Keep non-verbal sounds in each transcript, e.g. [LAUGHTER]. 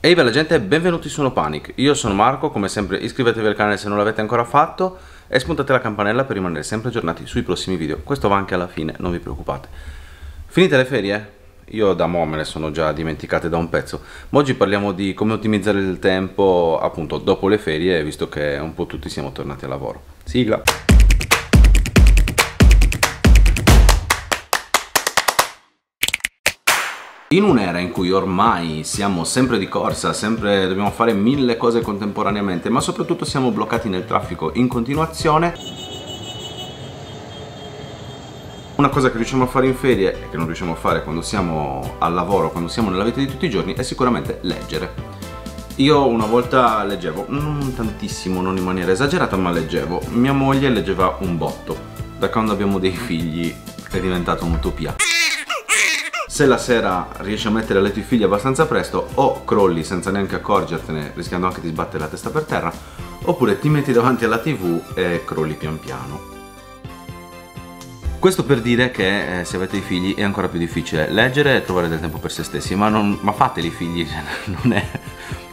Ehi bella gente, benvenuti su No Panic. Io sono Marco, come sempre iscrivetevi al canale se non l'avete ancora fatto e spuntate la campanella per rimanere sempre aggiornati sui prossimi video. Questo va anche alla fine, non vi preoccupate. Finite le ferie? Io da mo' me ne sono già dimenticate da un pezzo, ma oggi parliamo di come ottimizzare il tempo appunto dopo le ferie, visto che un po' tutti siamo tornati al lavoro. Sigla! In un'era in cui ormai siamo sempre di corsa, sempre dobbiamo fare mille cose contemporaneamente, ma soprattutto siamo bloccati nel traffico in continuazione, una cosa che riusciamo a fare in ferie e che non riusciamo a fare quando siamo al lavoro, quando siamo nella vita di tutti i giorni, è sicuramente leggere. Io una volta leggevo, non tantissimo, non in maniera esagerata, ma leggevo. Mia moglie leggeva un botto. Da quando abbiamo dei figli è diventata un'utopia se la sera riesci a mettere a letto i figli abbastanza presto o crolli senza neanche accorgertene rischiando anche di sbattere la testa per terra oppure ti metti davanti alla tv e crolli pian piano. Questo per dire che eh, se avete i figli è ancora più difficile leggere e trovare del tempo per se stessi ma, non, ma fateli figli [LAUGHS] non è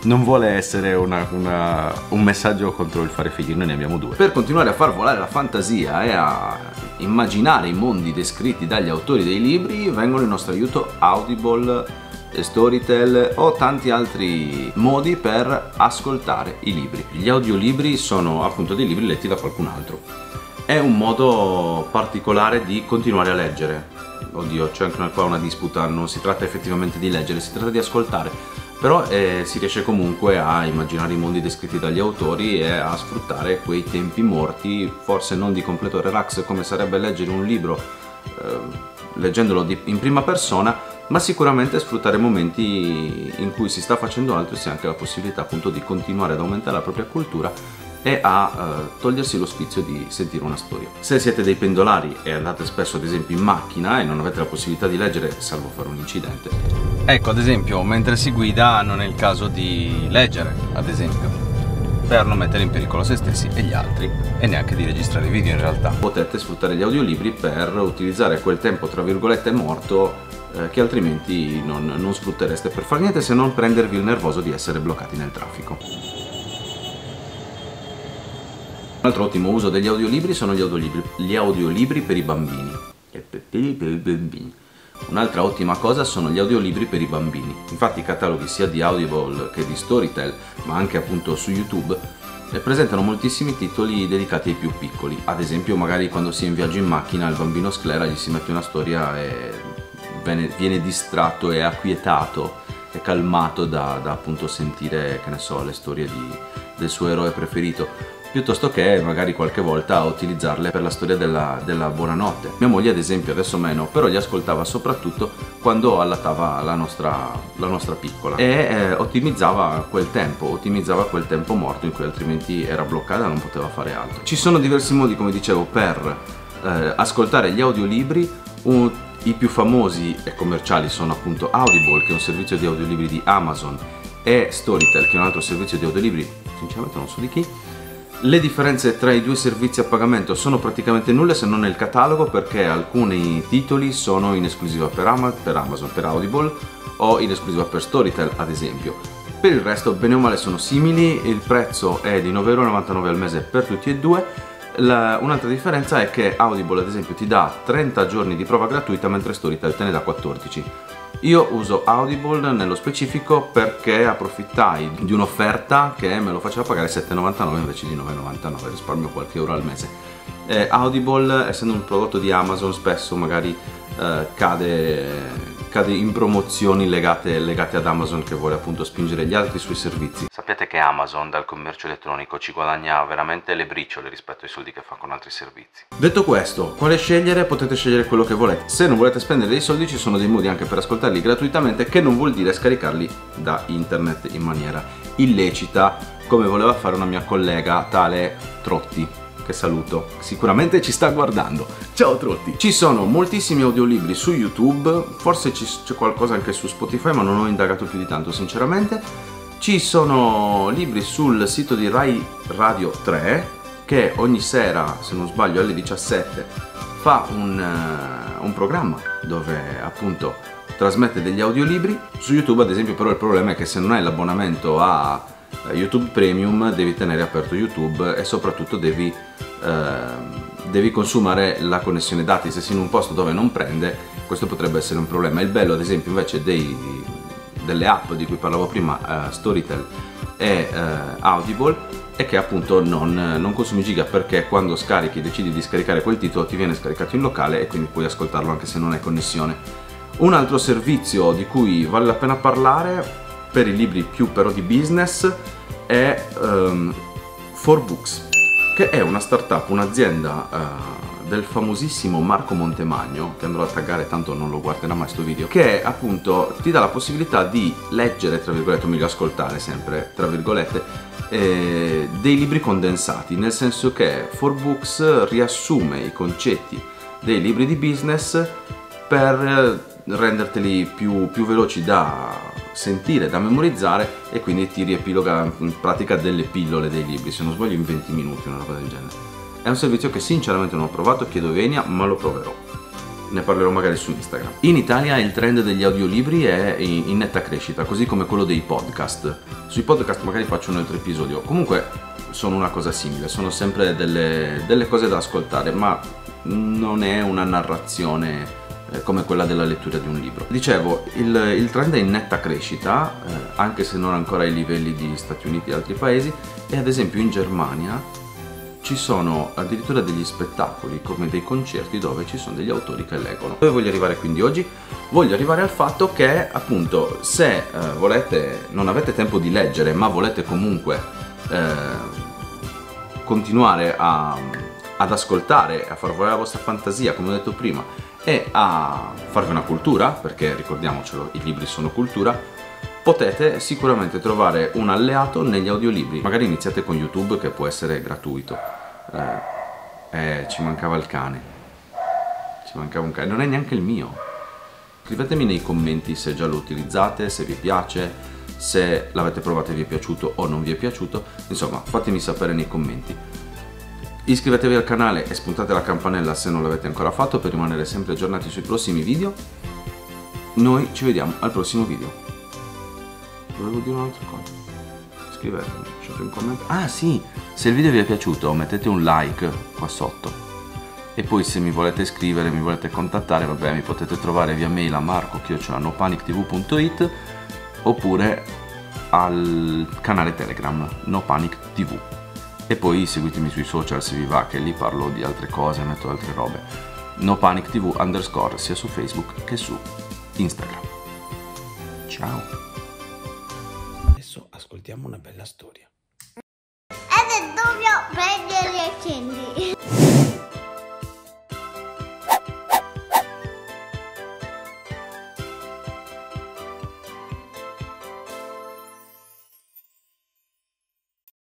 non vuole essere una, una, un messaggio contro il fare figli, noi ne abbiamo due. Per continuare a far volare la fantasia e a immaginare i mondi descritti dagli autori dei libri, vengono in nostro aiuto Audible, Storytel o tanti altri modi per ascoltare i libri. Gli audiolibri sono appunto dei libri letti da qualcun altro. È un modo particolare di continuare a leggere. Oddio, c'è anche qua una disputa, non si tratta effettivamente di leggere, si tratta di ascoltare però eh, si riesce comunque a immaginare i mondi descritti dagli autori e a sfruttare quei tempi morti, forse non di completo relax come sarebbe leggere un libro eh, leggendolo di, in prima persona, ma sicuramente sfruttare momenti in cui si sta facendo altro e si ha anche la possibilità appunto di continuare ad aumentare la propria cultura e a uh, togliersi lo sfizio di sentire una storia. Se siete dei pendolari e andate spesso ad esempio in macchina e non avete la possibilità di leggere, salvo fare un incidente. Ecco, ad esempio, mentre si guida non è il caso di leggere, ad esempio, per non mettere in pericolo se stessi e gli altri e neanche di registrare video in realtà. Potete sfruttare gli audiolibri per utilizzare quel tempo tra virgolette morto eh, che altrimenti non, non sfruttereste per far niente se non prendervi il nervoso di essere bloccati nel traffico. Un altro ottimo uso degli audiolibri sono gli audiolibri, gli audiolibri per i bambini. Un'altra ottima cosa sono gli audiolibri per i bambini. Infatti i cataloghi sia di Audible che di Storytel, ma anche appunto su YouTube, eh, presentano moltissimi titoli dedicati ai più piccoli. Ad esempio magari quando si è in viaggio in macchina il bambino sclera gli si mette una storia e viene, viene distratto e acquietato e calmato da, da appunto sentire, che ne so, le storie di, del suo eroe preferito piuttosto che magari qualche volta utilizzarle per la storia della, della buonanotte. Mia moglie ad esempio adesso meno, però li ascoltava soprattutto quando allattava la nostra, la nostra piccola e eh, ottimizzava quel tempo, ottimizzava quel tempo morto in cui altrimenti era bloccata e non poteva fare altro. Ci sono diversi modi, come dicevo, per eh, ascoltare gli audiolibri, un, i più famosi e commerciali sono appunto Audible, che è un servizio di audiolibri di Amazon, e Storytel, che è un altro servizio di audiolibri, sinceramente non so di chi, le differenze tra i due servizi a pagamento sono praticamente nulle se non nel catalogo perché alcuni titoli sono in esclusiva per, Ama per Amazon, per Audible o in esclusiva per Storytel ad esempio. Per il resto bene o male sono simili, il prezzo è di 9,99€ al mese per tutti e due un'altra differenza è che Audible ad esempio ti dà 30 giorni di prova gratuita mentre Storytel te ne dà 14 io uso Audible nello specifico perché approfittai di un'offerta che me lo faceva pagare 7,99 invece di 9,99, risparmio qualche euro al mese. Eh, Audible, essendo un prodotto di Amazon, spesso magari eh, cade cade in promozioni legate, legate, ad Amazon che vuole appunto spingere gli altri sui servizi. Sappiate che Amazon dal commercio elettronico ci guadagna veramente le briciole rispetto ai soldi che fa con altri servizi. Detto questo, quale scegliere? Potete scegliere quello che volete. Se non volete spendere dei soldi ci sono dei modi anche per ascoltarli gratuitamente che non vuol dire scaricarli da internet in maniera illecita come voleva fare una mia collega tale Trotti che saluto, sicuramente ci sta guardando. Ciao Trotti! Ci sono moltissimi audiolibri su YouTube, forse c'è qualcosa anche su Spotify, ma non ho indagato più di tanto sinceramente. Ci sono libri sul sito di Rai Radio 3, che ogni sera, se non sbaglio alle 17, fa un un programma dove appunto trasmette degli audiolibri. Su YouTube ad esempio però il problema è che se non hai l'abbonamento a eh, YouTube Premium devi tenere aperto YouTube e soprattutto devi, eh, devi consumare la connessione dati. Se sei in un posto dove non prende questo potrebbe essere un problema. Il bello ad esempio invece dei, delle app di cui parlavo prima, uh, Storytel e uh, Audible, è che appunto non, non, consumi giga perché quando scarichi, decidi di scaricare quel titolo ti viene scaricato in locale e quindi puoi ascoltarlo anche se non hai connessione. Un altro servizio di cui vale la pena parlare per i libri più però di business è um, ehm, 4Books, che è una startup, un'azienda uh, del famosissimo Marco Montemagno, che andrò a taggare tanto non lo guarderà mai questo video, che appunto ti dà la possibilità di leggere, tra virgolette, o meglio ascoltare sempre, tra virgolette, eh, dei libri condensati, nel senso che 4Books riassume i concetti dei libri di business per renderteli più, più veloci da sentire, da memorizzare e quindi ti riepiloga in pratica delle pillole dei libri, se non sbaglio in 20 minuti, una roba del genere. È un servizio che sinceramente non ho provato, chiedo venia, ma lo proverò. Ne parlerò magari su Instagram. In Italia il trend degli audiolibri è in netta crescita, così come quello dei podcast. Sui podcast magari faccio un altro episodio. Comunque sono una cosa simile, sono sempre delle, delle cose da ascoltare, ma non è una narrazione eh, come quella della lettura di un libro. Dicevo, il, il trend è in netta crescita, eh, anche se non ancora ai livelli di Stati Uniti e altri paesi, e ad esempio in Germania ci sono addirittura degli spettacoli come dei concerti dove ci sono degli autori che leggono. Dove voglio arrivare quindi oggi? Voglio arrivare al fatto che appunto se eh, volete, non avete tempo di leggere ma volete comunque eh, continuare a, ad ascoltare, a far volare la vostra fantasia come ho detto prima e a farvi una cultura, perché ricordiamocelo, i libri sono cultura, potete sicuramente trovare un alleato negli audiolibri. Magari iniziate con YouTube che può essere gratuito. Eh, eh, ci mancava il cane. Ci mancava un cane. Non è neanche il mio. Scrivetemi nei commenti se già lo utilizzate, se vi piace, se l'avete provato e vi è piaciuto o non vi è piaciuto. Insomma, fatemi sapere nei commenti. Iscrivetevi al canale e spuntate la campanella se non l'avete ancora fatto per rimanere sempre aggiornati sui prossimi video. Noi ci vediamo al prossimo video. Volevo dire un'altra cosa. Iscrivetevi, lasciate un commento. Ah sì, se il video vi è piaciuto mettete un like qua sotto. E poi se mi volete scrivere, mi volete contattare, vabbè, mi potete trovare via mail a marco-nopanictv.it oppure al canale Telegram NoPanicTV e poi seguitemi sui social se vi va che lì parlo di altre cose, metto altre robe. No Panic TV underscore sia su Facebook che su Instagram. Ciao abbiamo una bella storia. Ed è dove prendere accendi.